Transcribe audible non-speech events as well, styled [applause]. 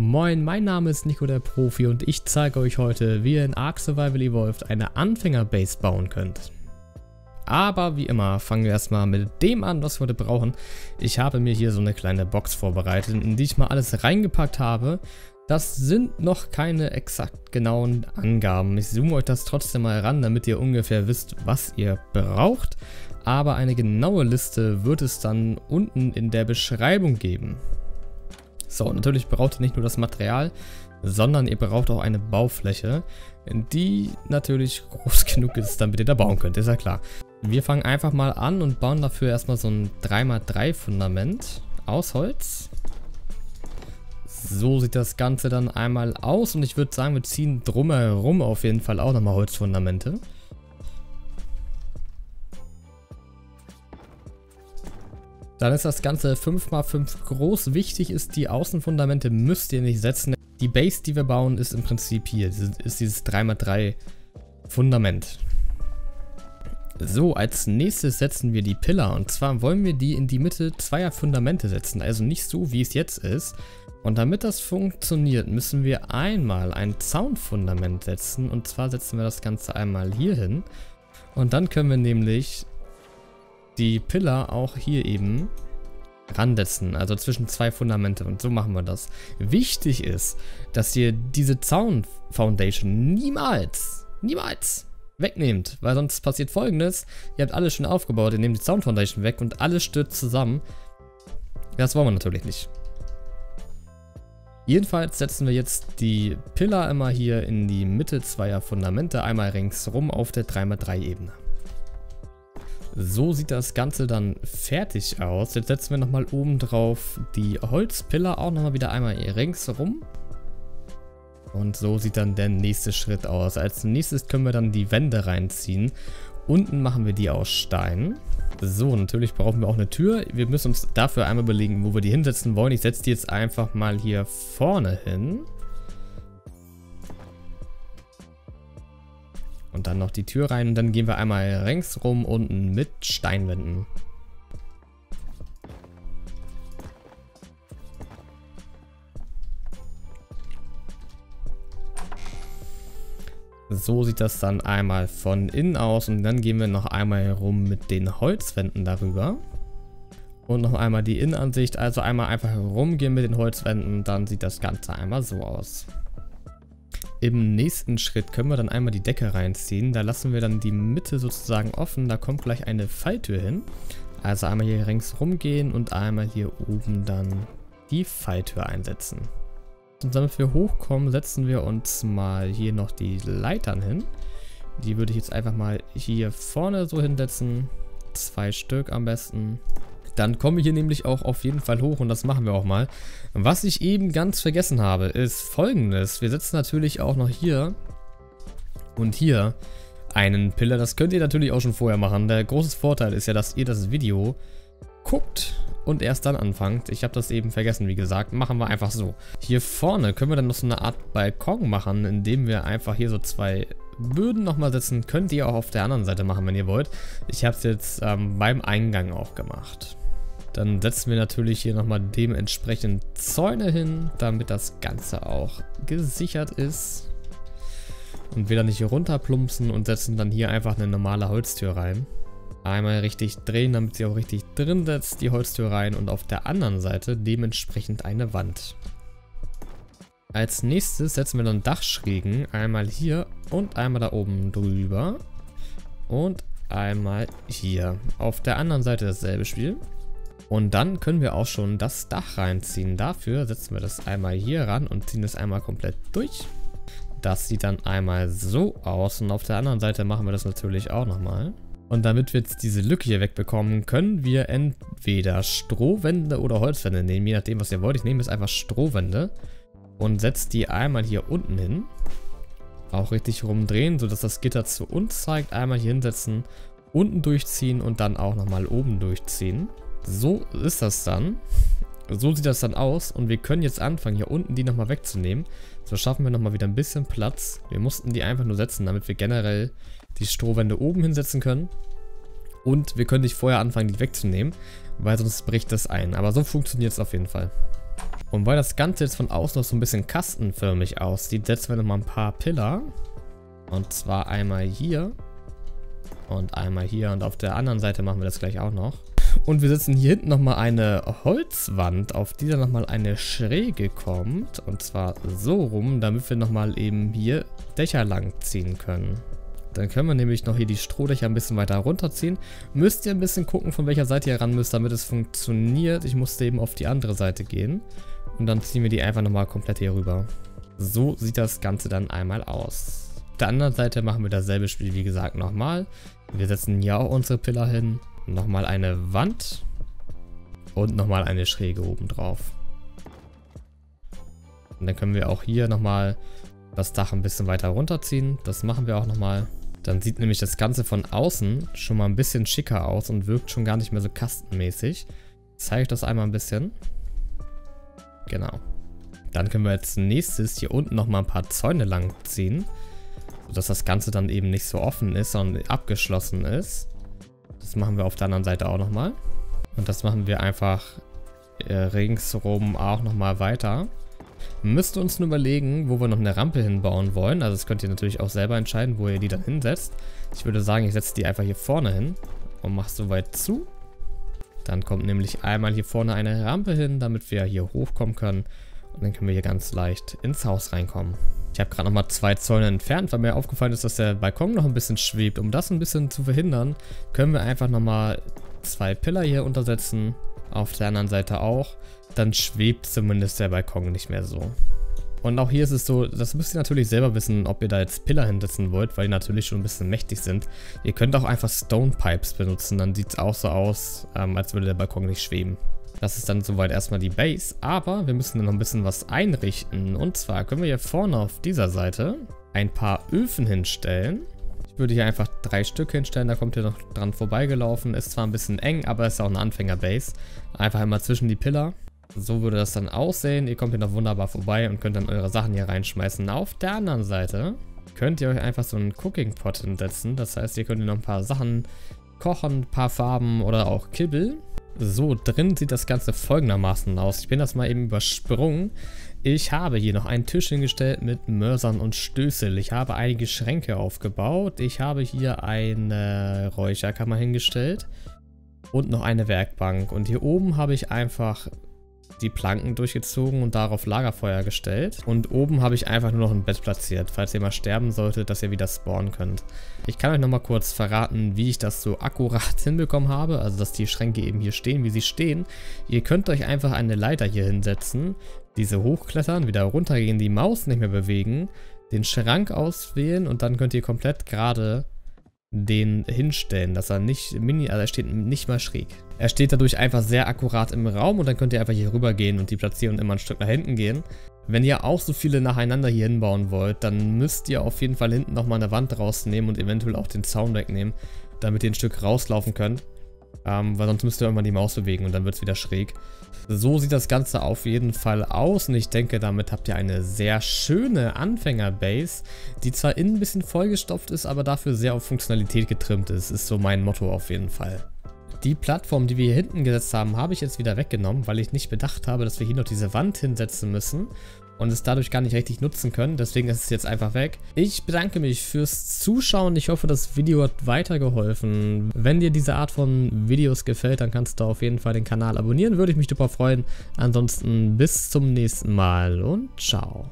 Moin, mein Name ist Nico der Profi und ich zeige euch heute, wie ihr in Ark Survival Evolved eine Anfänger-Base bauen könnt. Aber wie immer fangen wir erstmal mit dem an, was wir heute brauchen. Ich habe mir hier so eine kleine Box vorbereitet, in die ich mal alles reingepackt habe. Das sind noch keine exakt genauen Angaben. Ich zoome euch das trotzdem mal ran, damit ihr ungefähr wisst, was ihr braucht. Aber eine genaue Liste wird es dann unten in der Beschreibung geben. So, natürlich braucht ihr nicht nur das Material, sondern ihr braucht auch eine Baufläche, die natürlich [laughs] groß genug ist, damit ihr da bauen könnt, ist ja klar. Wir fangen einfach mal an und bauen dafür erstmal so ein 3x3 Fundament aus Holz. So sieht das Ganze dann einmal aus und ich würde sagen, wir ziehen drumherum auf jeden Fall auch nochmal Holzfundamente. Dann ist das Ganze 5x5 groß. Wichtig ist, die Außenfundamente müsst ihr nicht setzen. Die Base, die wir bauen, ist im Prinzip hier. Ist dieses 3x3 Fundament. So, als nächstes setzen wir die Pillar. Und zwar wollen wir die in die Mitte zweier Fundamente setzen. Also nicht so, wie es jetzt ist. Und damit das funktioniert, müssen wir einmal ein Zaunfundament setzen. Und zwar setzen wir das Ganze einmal hier hin. Und dann können wir nämlich die Pillar auch hier eben ransetzen, also zwischen zwei Fundamente und so machen wir das. Wichtig ist, dass ihr diese Zaun-Foundation niemals, niemals wegnehmt, weil sonst passiert folgendes, ihr habt alles schon aufgebaut, ihr nehmt die Zaun-Foundation weg und alles stürzt zusammen. Das wollen wir natürlich nicht. Jedenfalls setzen wir jetzt die Pillar immer hier in die Mitte zweier Fundamente, einmal ringsrum auf der 3x3-Ebene. So sieht das Ganze dann fertig aus. Jetzt setzen wir nochmal oben drauf die Holzpiller auch nochmal wieder einmal ringsherum. Und so sieht dann der nächste Schritt aus. Als nächstes können wir dann die Wände reinziehen. Unten machen wir die aus Stein. So, natürlich brauchen wir auch eine Tür. Wir müssen uns dafür einmal überlegen, wo wir die hinsetzen wollen. Ich setze die jetzt einfach mal hier vorne hin. Dann noch die Tür rein und dann gehen wir einmal ringsrum unten mit Steinwänden. So sieht das dann einmal von innen aus und dann gehen wir noch einmal herum mit den Holzwänden darüber. Und noch einmal die Innenansicht, also einmal einfach herumgehen mit den Holzwänden, dann sieht das Ganze einmal so aus. Im nächsten Schritt können wir dann einmal die Decke reinziehen. Da lassen wir dann die Mitte sozusagen offen. Da kommt gleich eine Falltür hin. Also einmal hier ringsrum gehen und einmal hier oben dann die Falltür einsetzen. Und damit wir hochkommen, setzen wir uns mal hier noch die Leitern hin. Die würde ich jetzt einfach mal hier vorne so hinsetzen. Zwei Stück am besten. Dann kommen wir hier nämlich auch auf jeden Fall hoch und das machen wir auch mal. Was ich eben ganz vergessen habe, ist folgendes. Wir setzen natürlich auch noch hier und hier einen Pillar. Das könnt ihr natürlich auch schon vorher machen. Der große Vorteil ist ja, dass ihr das Video guckt und erst dann anfangt. Ich habe das eben vergessen, wie gesagt. Machen wir einfach so. Hier vorne können wir dann noch so eine Art Balkon machen, indem wir einfach hier so zwei Böden nochmal setzen. Könnt ihr auch auf der anderen Seite machen, wenn ihr wollt. Ich habe es jetzt ähm, beim Eingang auch gemacht. Dann setzen wir natürlich hier nochmal dementsprechend Zäune hin, damit das Ganze auch gesichert ist. Und wir dann nicht hier runterplumpsen und setzen dann hier einfach eine normale Holztür rein. Einmal richtig drehen, damit sie auch richtig drin setzt, die Holztür rein und auf der anderen Seite dementsprechend eine Wand. Als nächstes setzen wir dann Dachschrägen, einmal hier und einmal da oben drüber. Und einmal hier. Auf der anderen Seite dasselbe Spiel. Und dann können wir auch schon das Dach reinziehen. Dafür setzen wir das einmal hier ran und ziehen es einmal komplett durch. Das sieht dann einmal so aus und auf der anderen Seite machen wir das natürlich auch nochmal. Und damit wir jetzt diese Lücke hier wegbekommen, können wir entweder Strohwände oder Holzwände nehmen, je nachdem was ihr wollt. Ich nehme jetzt einfach Strohwände und setze die einmal hier unten hin. Auch richtig rumdrehen, sodass das Gitter zu uns zeigt. Einmal hier hinsetzen, unten durchziehen und dann auch nochmal oben durchziehen. So ist das dann. So sieht das dann aus und wir können jetzt anfangen, hier unten die nochmal wegzunehmen. So schaffen wir nochmal wieder ein bisschen Platz. Wir mussten die einfach nur setzen, damit wir generell die Strohwände oben hinsetzen können. Und wir können nicht vorher anfangen, die wegzunehmen, weil sonst bricht das ein. Aber so funktioniert es auf jeden Fall. Und weil das Ganze jetzt von außen noch so ein bisschen kastenförmig aussieht, setzen wir nochmal ein paar Pillar. Und zwar einmal hier und einmal hier und auf der anderen Seite machen wir das gleich auch noch. Und wir setzen hier hinten nochmal eine Holzwand, auf die dann nochmal eine Schräge kommt. Und zwar so rum, damit wir nochmal eben hier Dächer lang ziehen können. Dann können wir nämlich noch hier die Strohdächer ein bisschen weiter runterziehen. Müsst ihr ein bisschen gucken, von welcher Seite ihr ran müsst, damit es funktioniert. Ich musste eben auf die andere Seite gehen. Und dann ziehen wir die einfach nochmal komplett hier rüber. So sieht das Ganze dann einmal aus. Auf der anderen Seite machen wir dasselbe Spiel, wie gesagt, nochmal. Wir setzen hier auch unsere Pillar hin. Nochmal eine Wand. Und nochmal eine Schräge oben drauf. Und dann können wir auch hier nochmal das Dach ein bisschen weiter runterziehen. Das machen wir auch nochmal. Dann sieht nämlich das Ganze von außen schon mal ein bisschen schicker aus und wirkt schon gar nicht mehr so kastenmäßig. Zeige ich das einmal ein bisschen. Genau. Dann können wir als nächstes hier unten nochmal ein paar Zäune lang ziehen. Sodass das Ganze dann eben nicht so offen ist, sondern abgeschlossen ist. Das machen wir auf der anderen Seite auch nochmal. Und das machen wir einfach äh, ringsrum auch nochmal weiter. Müsst uns nur überlegen, wo wir noch eine Rampe hinbauen wollen. Also das könnt ihr natürlich auch selber entscheiden, wo ihr die dann hinsetzt. Ich würde sagen, ich setze die einfach hier vorne hin und mache soweit zu. Dann kommt nämlich einmal hier vorne eine Rampe hin, damit wir hier hochkommen können. Und dann können wir hier ganz leicht ins Haus reinkommen. Ich habe gerade nochmal zwei Zäune entfernt, weil mir aufgefallen ist, dass der Balkon noch ein bisschen schwebt. Um das ein bisschen zu verhindern, können wir einfach nochmal zwei Pillar hier untersetzen. Auf der anderen Seite auch. Dann schwebt zumindest der Balkon nicht mehr so. Und auch hier ist es so, das müsst ihr natürlich selber wissen, ob ihr da jetzt Pillar hinsetzen wollt, weil die natürlich schon ein bisschen mächtig sind. Ihr könnt auch einfach Stone Pipes benutzen, dann sieht es auch so aus, ähm, als würde der Balkon nicht schweben. Das ist dann soweit erstmal die Base, aber wir müssen dann noch ein bisschen was einrichten. Und zwar können wir hier vorne auf dieser Seite ein paar Öfen hinstellen. Ich würde hier einfach drei Stück hinstellen, da kommt ihr noch dran vorbeigelaufen. Ist zwar ein bisschen eng, aber ist auch eine Anfängerbase. Einfach einmal zwischen die Pillar. So würde das dann aussehen. Ihr kommt hier noch wunderbar vorbei und könnt dann eure Sachen hier reinschmeißen. Auf der anderen Seite könnt ihr euch einfach so einen Cooking Pot hinsetzen. Das heißt, ihr könnt hier noch ein paar Sachen kochen, ein paar Farben oder auch Kibbel. So, drin sieht das Ganze folgendermaßen aus. Ich bin das mal eben übersprungen. Ich habe hier noch einen Tisch hingestellt mit Mörsern und Stößel. Ich habe einige Schränke aufgebaut. Ich habe hier eine Räucherkammer hingestellt und noch eine Werkbank. Und hier oben habe ich einfach die Planken durchgezogen und darauf Lagerfeuer gestellt. Und oben habe ich einfach nur noch ein Bett platziert, falls ihr mal sterben solltet, dass ihr wieder spawnen könnt. Ich kann euch nochmal kurz verraten, wie ich das so [laughs] akkurat hinbekommen habe, also dass die Schränke eben hier stehen, wie sie stehen. Ihr könnt euch einfach eine Leiter hier hinsetzen, diese hochklettern, wieder runtergehen, die Maus nicht mehr bewegen, den Schrank auswählen und dann könnt ihr komplett gerade den hinstellen, dass er nicht mini, also er steht nicht mal schräg. Er steht dadurch einfach sehr akkurat im Raum und dann könnt ihr einfach hier rüber gehen und die Platzierung immer ein Stück nach hinten gehen. Wenn ihr auch so viele nacheinander hier hinbauen wollt, dann müsst ihr auf jeden Fall hinten nochmal eine Wand rausnehmen und eventuell auch den Zaun wegnehmen, damit ihr ein Stück rauslaufen könnt. Ähm, weil sonst müsst ihr irgendwann die Maus bewegen und dann wird es wieder schräg. So sieht das Ganze auf jeden Fall aus und ich denke, damit habt ihr eine sehr schöne Anfängerbase, die zwar innen ein bisschen vollgestopft ist, aber dafür sehr auf Funktionalität getrimmt ist. Ist so mein Motto auf jeden Fall. Die Plattform, die wir hier hinten gesetzt haben, habe ich jetzt wieder weggenommen, weil ich nicht bedacht habe, dass wir hier noch diese Wand hinsetzen müssen und es dadurch gar nicht richtig nutzen können. Deswegen ist es jetzt einfach weg. Ich bedanke mich fürs Zuschauen. Ich hoffe, das Video hat weitergeholfen. Wenn dir diese Art von Videos gefällt, dann kannst du auf jeden Fall den Kanal abonnieren. Würde ich mich super freuen. Ansonsten bis zum nächsten Mal und ciao.